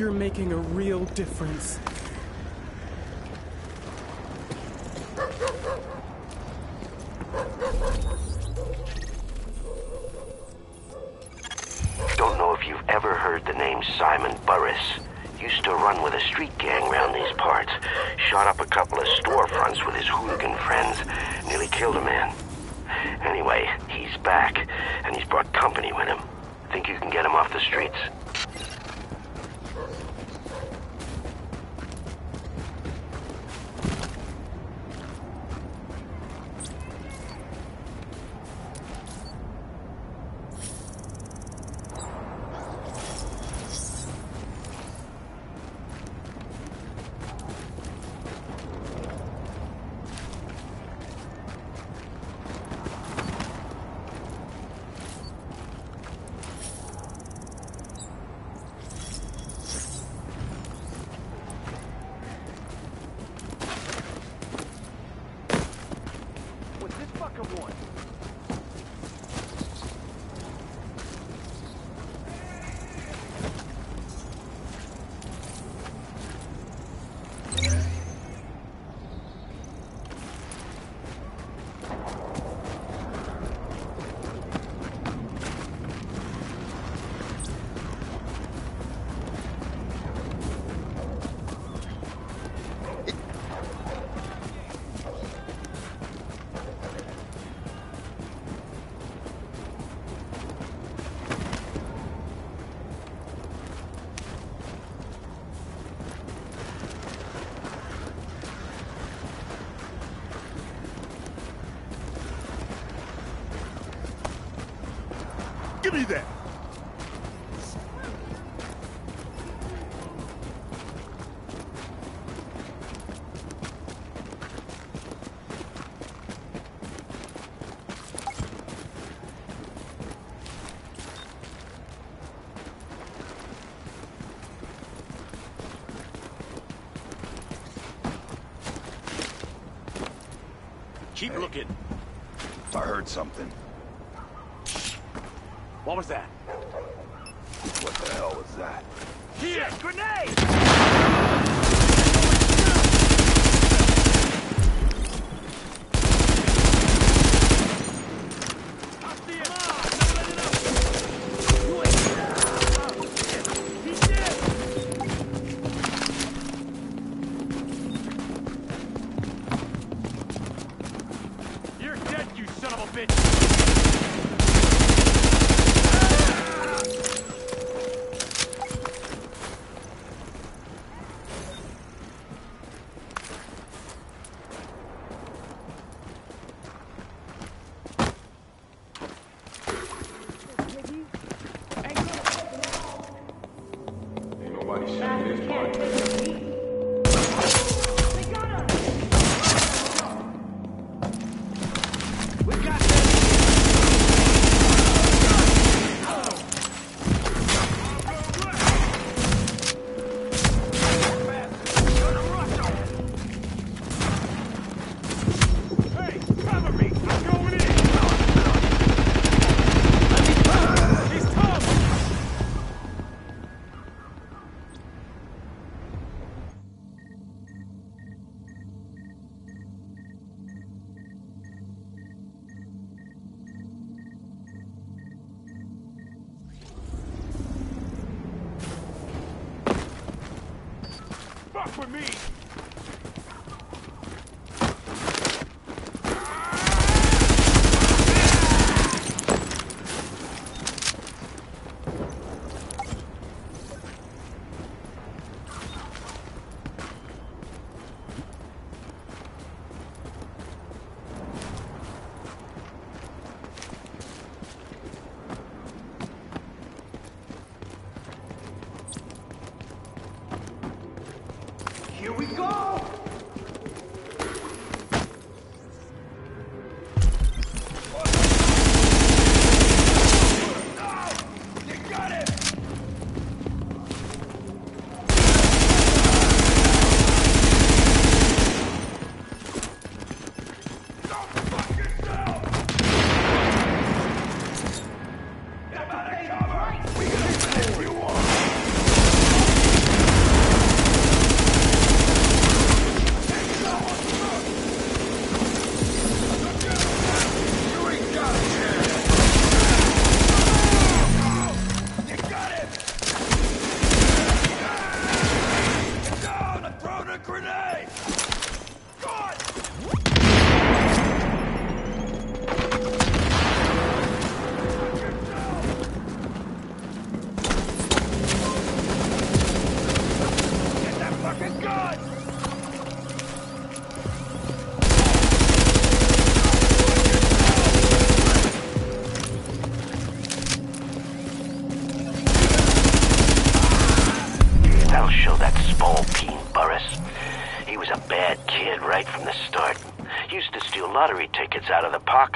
You're making a real difference. Give me that. Keep hey. looking. I heard something. What was that?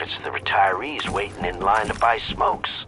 Pockets the retirees waiting in line to buy smokes.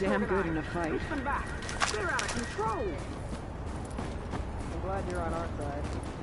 Damn good in a fight. Push them back. They're out of control. I'm glad you're on our side.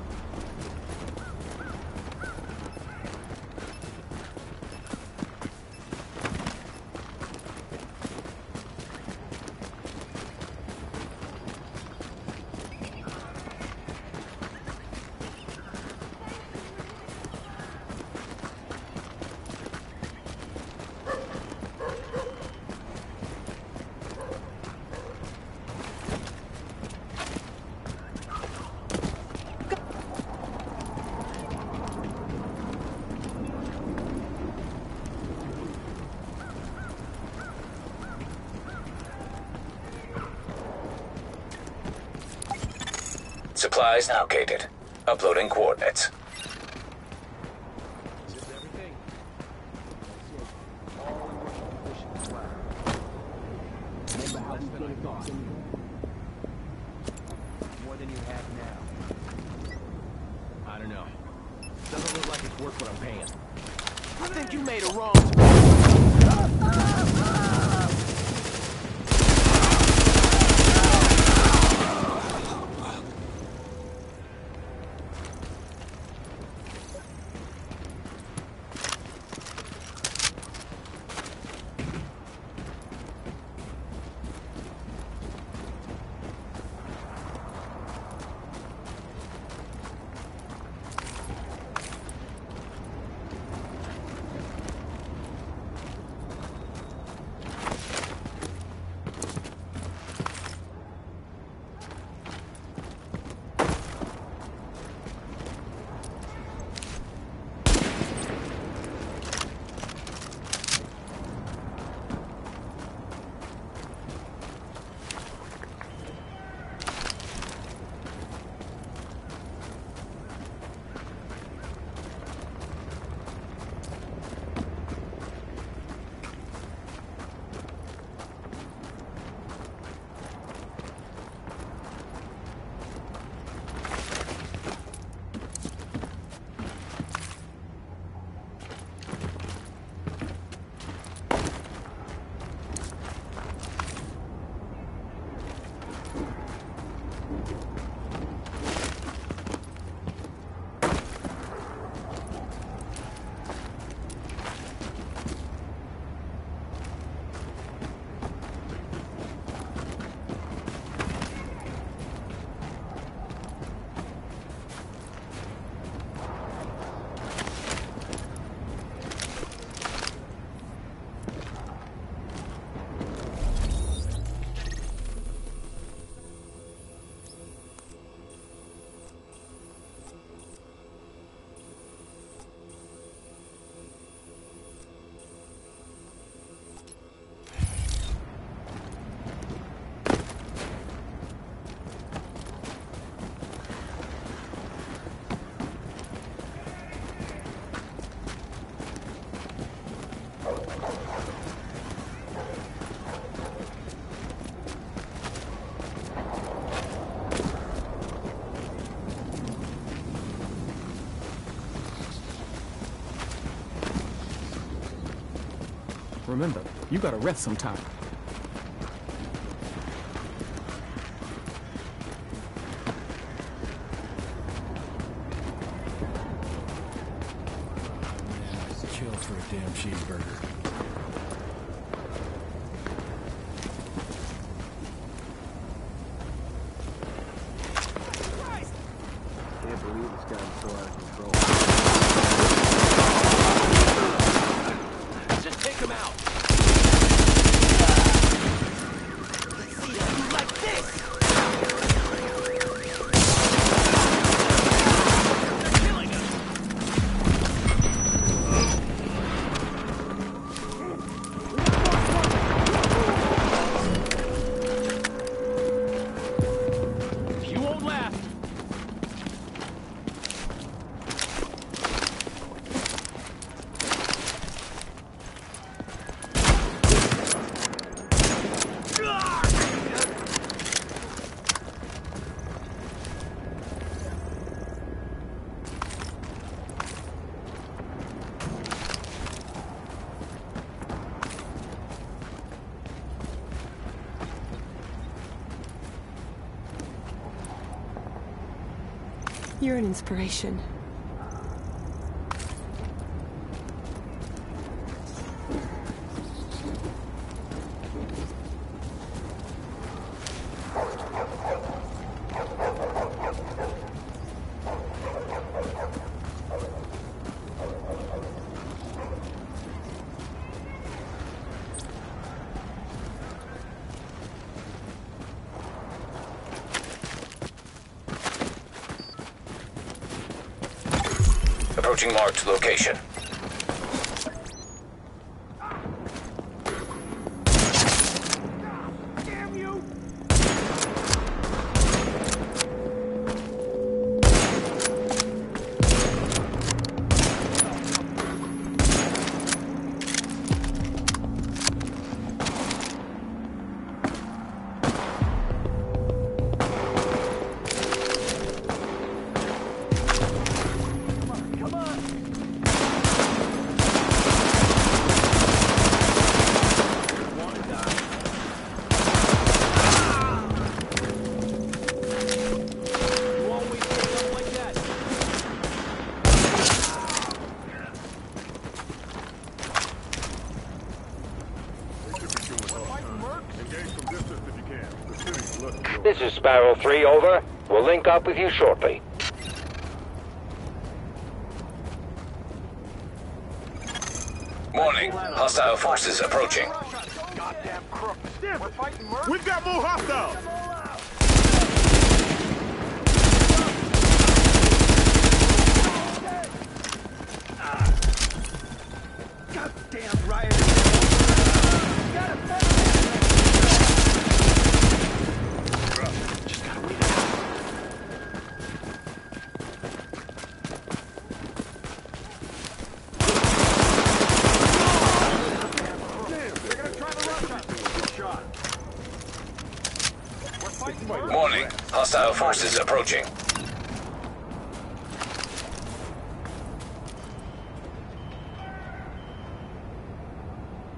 Supplies allocated. Uploading coordinates. Remember, you gotta rest sometime. an inspiration. approaching marked location. 3, over. We'll link up with you shortly. Warning. Hostile forces approaching.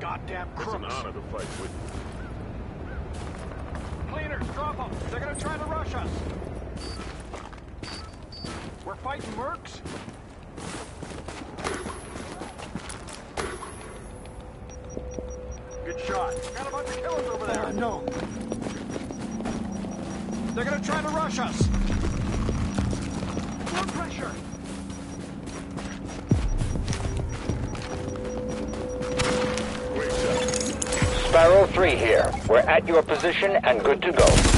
Goddamn crooks. It's an honor to fight with you. Cleaners, drop them. They're gonna try to rush us. We're fighting mercs. Good shot. Got a bunch of killers over there. Uh, no. They're gonna try to rush us. 3 here. We're at your position and good to go.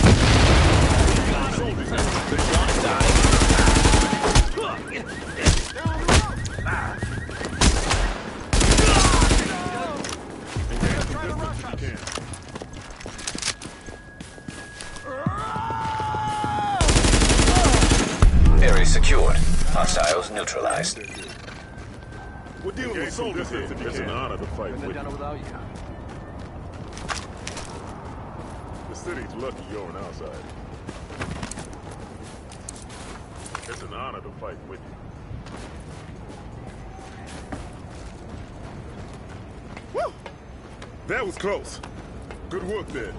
City's lucky you're on our side. It's an honor to fight with you. Woo! That was close. Good work there.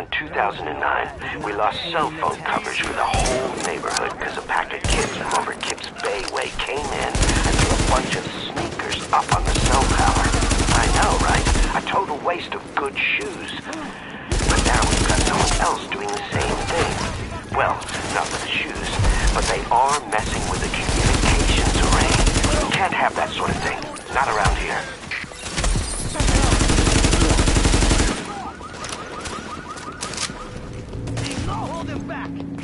In 2009, we lost cell phone coverage for the whole neighborhood because a pack of kids from over Kips Bay Way came in and threw a bunch of back.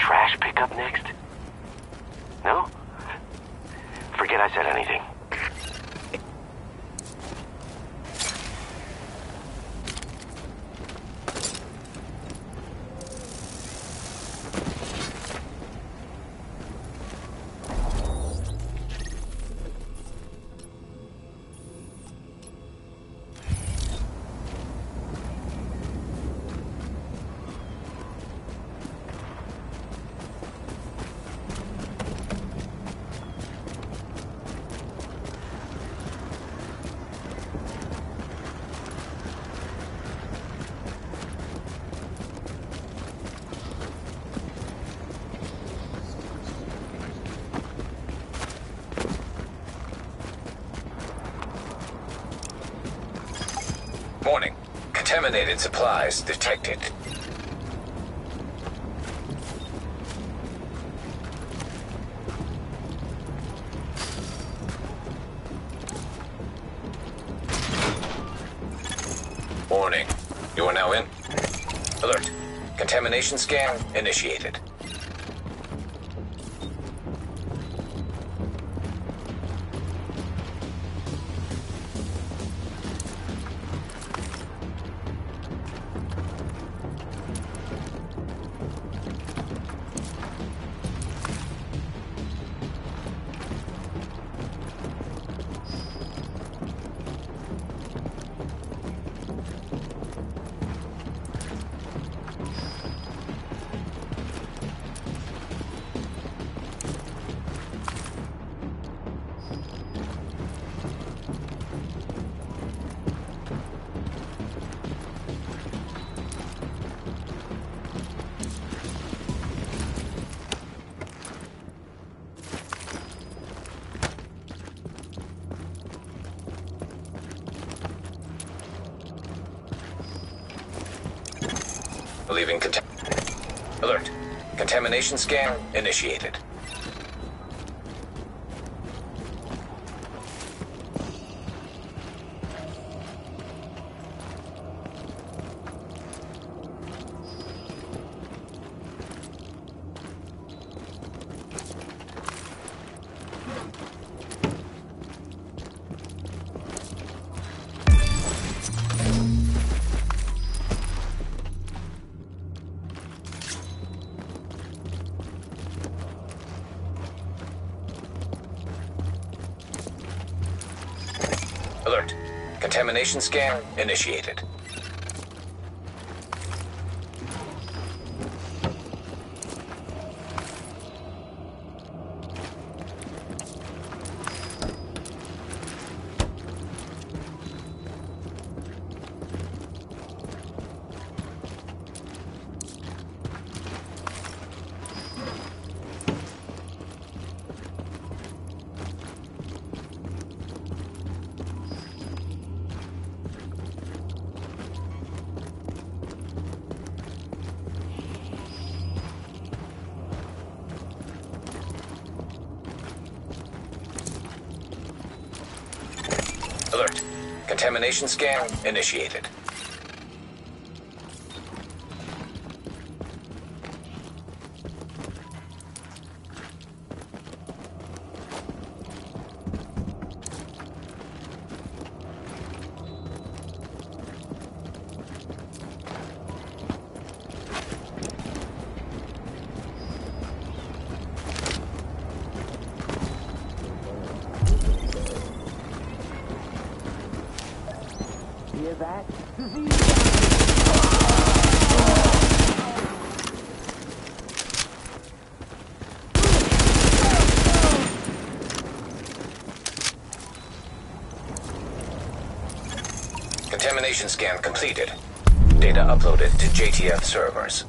Trash pickup next? No? Forget I said anything. Warning. Supplies detected. Warning. You are now in. Alert. Contamination scan initiated. Leaving contam- Alert. Contamination scan initiated. Scan initiated. Contamination scan initiated. Hear that? Scan completed. Data uploaded to JTF servers.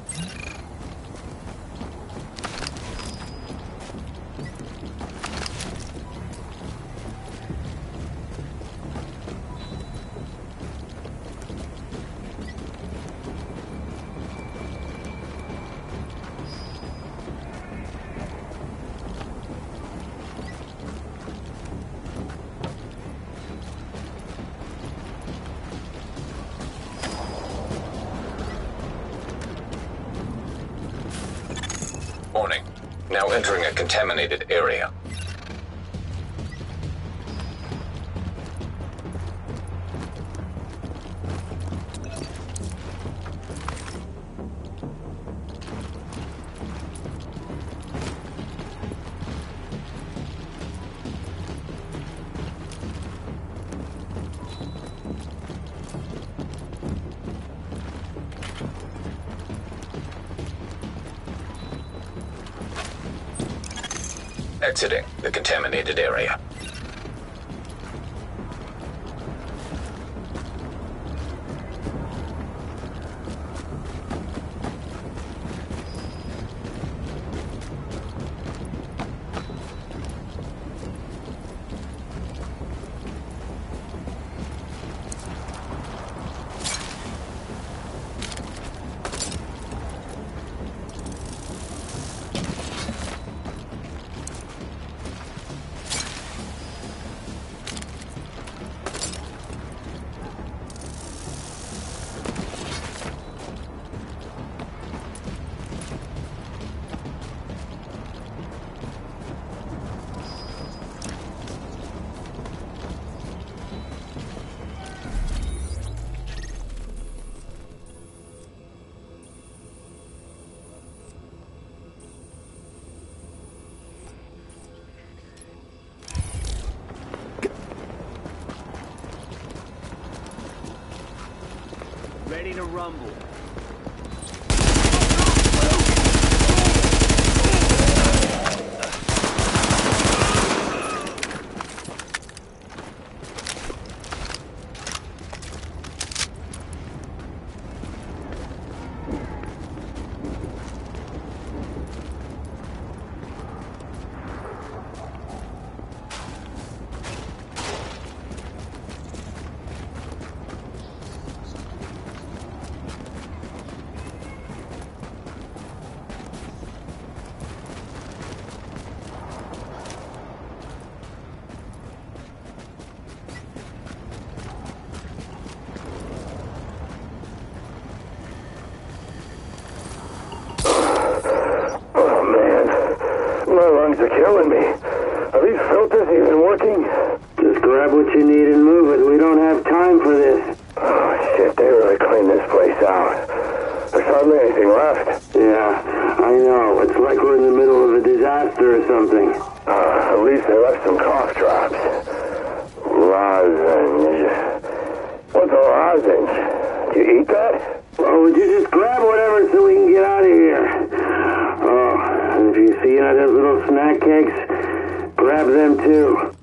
To rumble. Oh, man. Lungs are killing me. Are these filters even working? Just grab what you need and move it. We don't have time for this. Oh, shit. They really cleaned this place out. There's hardly anything left. Yeah, I know. It's like we're in the middle of a disaster or something. Uh, at least they left some cough drops. lozenge. What's a lozenge? Do you eat that? Oh, would you just grab whatever so we can get out of here? And if you see any of those little snack cakes, grab them too.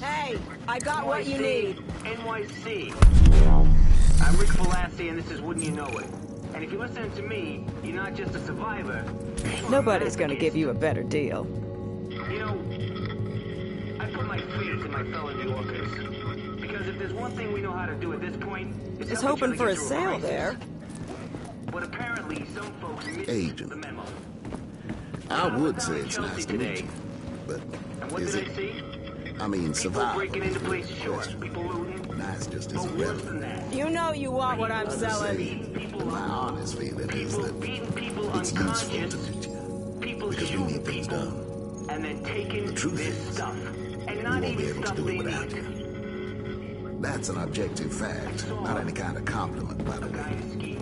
Hey, I got what you need. NYC. I'm Rick Velassi, and this is Wouldn't You Know It. And if you're listening to me, you're not just a survivor. Nobody's gonna give you a better deal. You know, I put my faith in my fellow New Yorkers. Because if there's one thing we know how to do at this point, it's Just hoping for a sale crisis. there. But apparently, some folks missed Agent. the memo. I would say it's nice to meet you, but And what is did it? I see? I mean, People breaking into really places the short. question. People looting. Nice just But isn't worse relevant. You know you want what I'm selling. say that my honest feeling is that Beating people it's useful unconscious. to meet you People because we shooting need things done. And then taking truth this is, stuff. And not even stuff do they need. That's an objective fact, not any kind of compliment, by the way.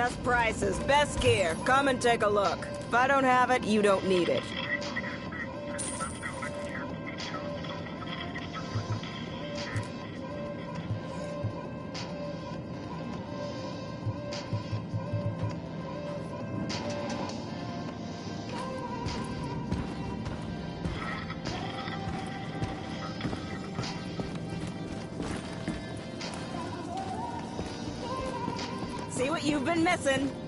Best prices, best gear. Come and take a look. If I don't have it, you don't need it. Been missing.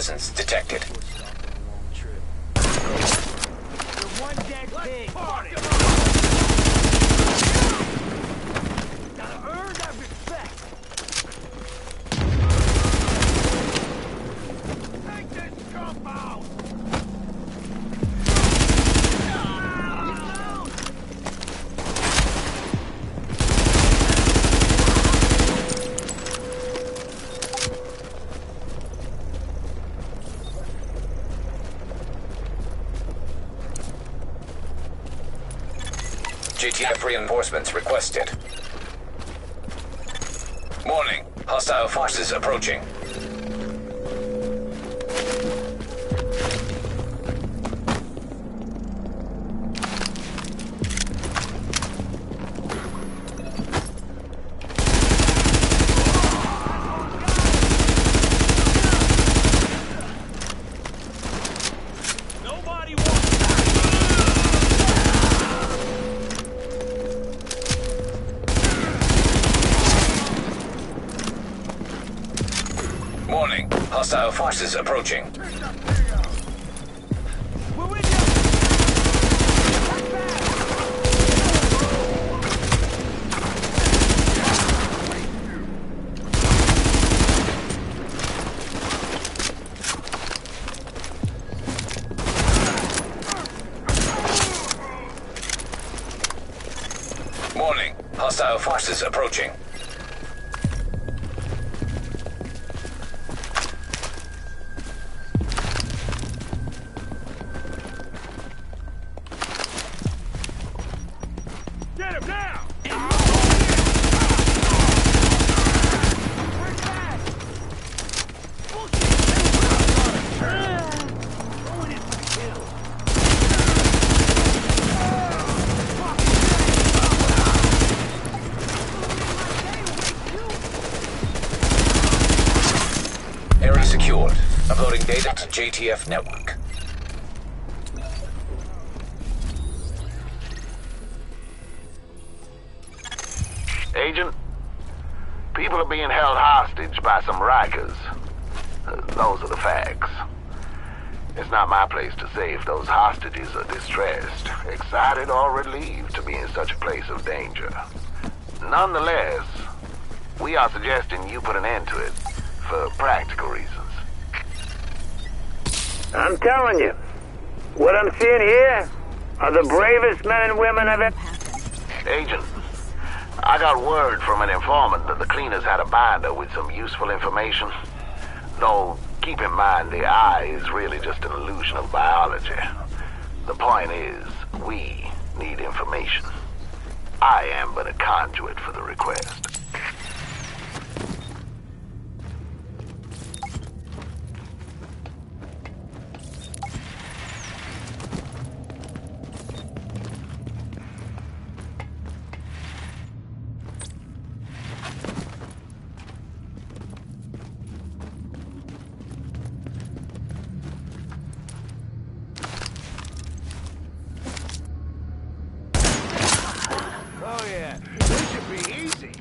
Presence detected. One dead pig. Gotta earn that respect. Take this compound. JTF reinforcements requested. Warning. Hostile forces approaching. Forces approaching. Secured. Uploading data to JTF network. Agent, people are being held hostage by some Rikers. Uh, those are the facts. It's not my place to say if those hostages are distressed, excited, or relieved to be in such a place of danger. Nonetheless, we are suggesting you put an end to it for practical reasons. I'm telling you, what I'm seeing here are the bravest men and women I've ever... Agent, I got word from an informant that the cleaners had a binder with some useful information. Though, keep in mind, the eye is really just an illusion of biology. The point is, we need information. I am but a conduit for the request. Oh yeah, this should be easy.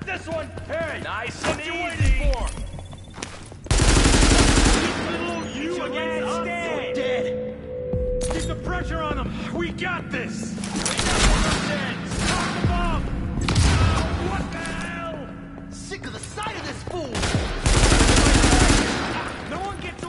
Got this one. Hey, nice and easy. For? You against us, you're dead. Keep the pressure on them. We got this. Stop them up. What the hell? Sick of the sight of this fool. No one gets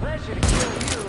Pleasure to kill you.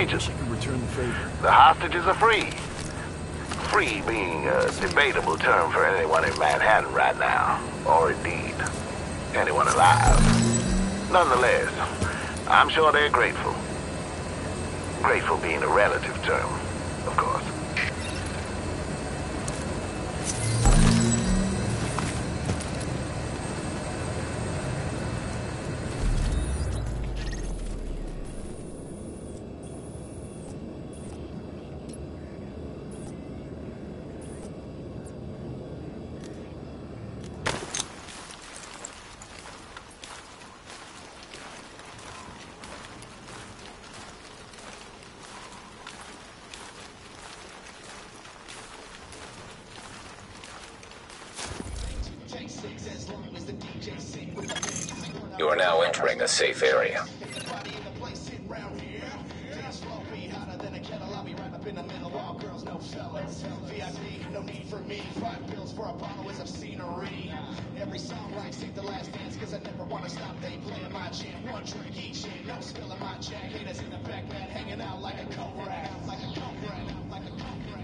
Return the favor. The hostages are free. Free being a debatable term for anyone in Manhattan right now, or indeed, anyone alive. Nonetheless, I'm sure they're grateful. Grateful being a relative term, Sing the Last Dance, cause I never wanna stop. They playing my jam, one drink each, and no spilling my jack. Haters in the back, man, hanging out like a coat rack. Like a coat rack, like a coat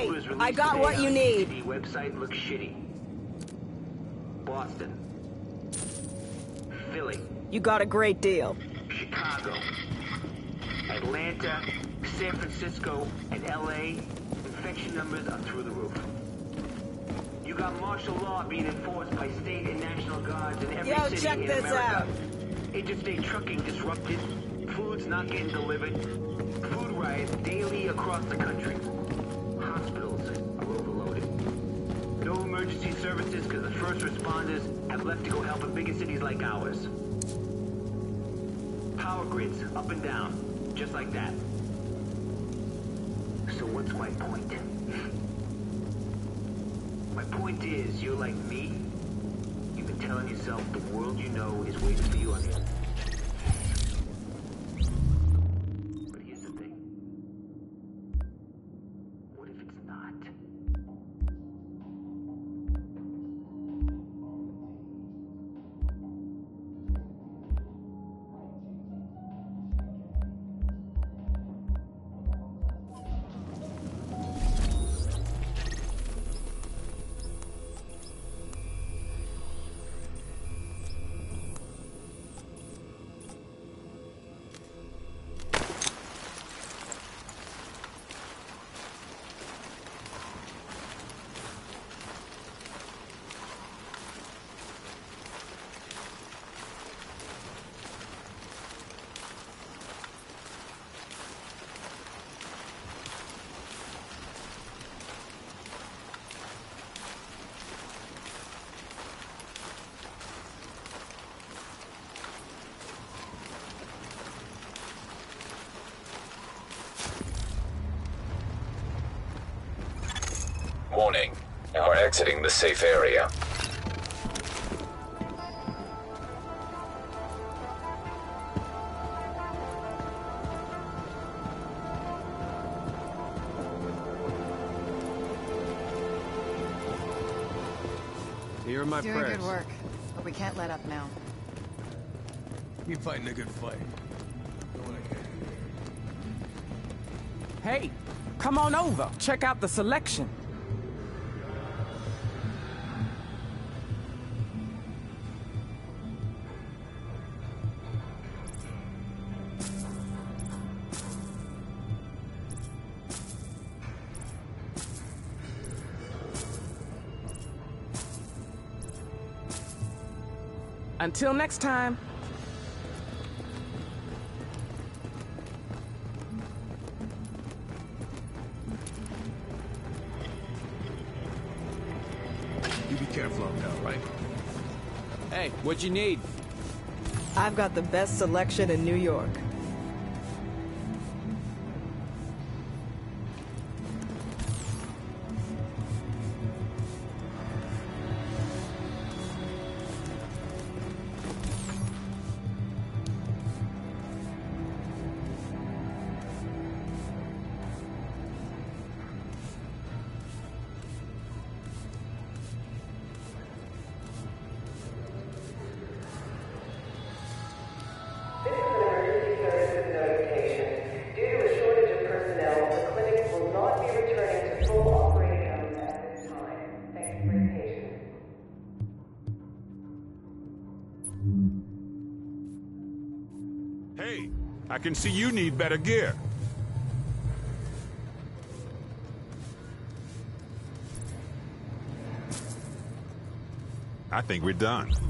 Hey, I got what you need. city website looks shitty. Boston. Philly. You got a great deal. Chicago. Atlanta, San Francisco, and LA. Infection numbers are through the roof. You got martial law being enforced by state and national guards in every Yo, city check in this America. out. Interstate trucking disrupted. Food's not getting delivered. Food riots daily across the country. Hospitals are overloaded. No emergency services because the first responders have left to go help in bigger cities like ours. Power grids up and down, just like that. So what's my point? My point is, you're like me. You've been telling yourself the world you know is waiting for you on the exiting the safe area. Here are my Doing prayers. good work, but we can't let up now. You fighting a good fight. Hey, come on over. Check out the selection. Until next time. You be careful up there, right? Hey, what you need? I've got the best selection in New York. can see you need better gear. I think we're done.